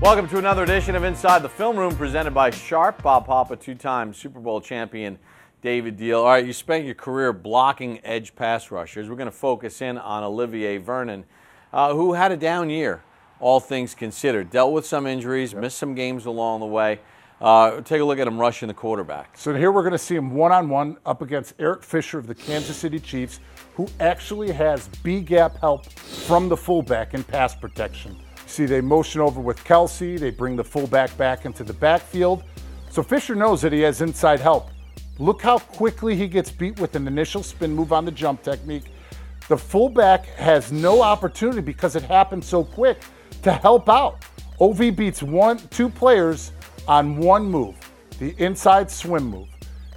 Welcome to another edition of Inside the Film Room presented by Sharp. Bob Papa, two time Super Bowl champion David Diehl. All right, you spent your career blocking edge pass rushers. We're going to focus in on Olivier Vernon, uh, who had a down year, all things considered. Dealt with some injuries, yep. missed some games along the way. Uh, take a look at him rushing the quarterback. So here we're going to see him one on one up against Eric Fisher of the Kansas City Chiefs, who actually has B gap help from the fullback in pass protection. See, they motion over with Kelce. They bring the fullback back into the backfield. So Fisher knows that he has inside help. Look how quickly he gets beat with an initial spin move on the jump technique. The fullback has no opportunity because it happened so quick to help out. OV beats one, two players on one move, the inside swim move.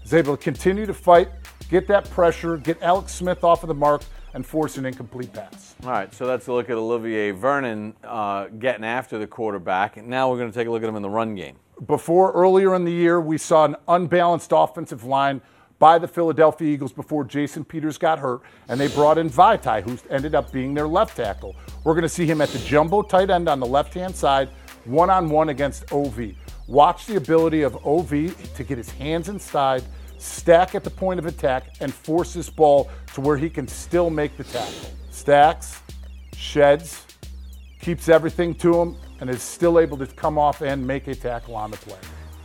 He's able to continue to fight, get that pressure, get Alex Smith off of the mark, and force an incomplete pass. All right, so that's a look at Olivier Vernon uh, getting after the quarterback. And now we're going to take a look at him in the run game. Before earlier in the year, we saw an unbalanced offensive line by the Philadelphia Eagles before Jason Peters got hurt, and they brought in Vaitai, who ended up being their left tackle. We're going to see him at the jumbo tight end on the left hand side, one on one against OV. Watch the ability of OV to get his hands inside stack at the point of attack, and force this ball to where he can still make the tackle. Stacks, sheds, keeps everything to him, and is still able to come off and make a tackle on the play.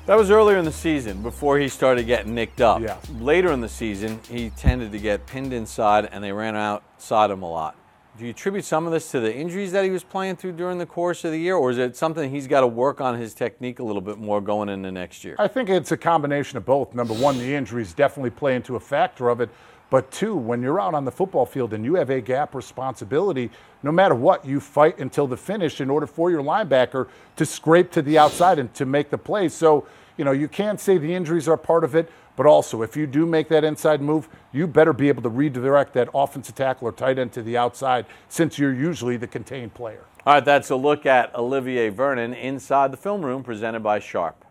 That was earlier in the season before he started getting nicked up. Yeah. Later in the season, he tended to get pinned inside and they ran outside him a lot. Do you attribute some of this to the injuries that he was playing through during the course of the year, or is it something he's got to work on his technique a little bit more going into next year? I think it's a combination of both. Number one, the injuries definitely play into a factor of it. But two, when you're out on the football field and you have a gap responsibility, no matter what, you fight until the finish in order for your linebacker to scrape to the outside and to make the play. So, you know, you can't say the injuries are part of it, but also, if you do make that inside move, you better be able to redirect that offensive tackle or tight end to the outside since you're usually the contained player. All right, that's a look at Olivier Vernon inside the film room presented by Sharp.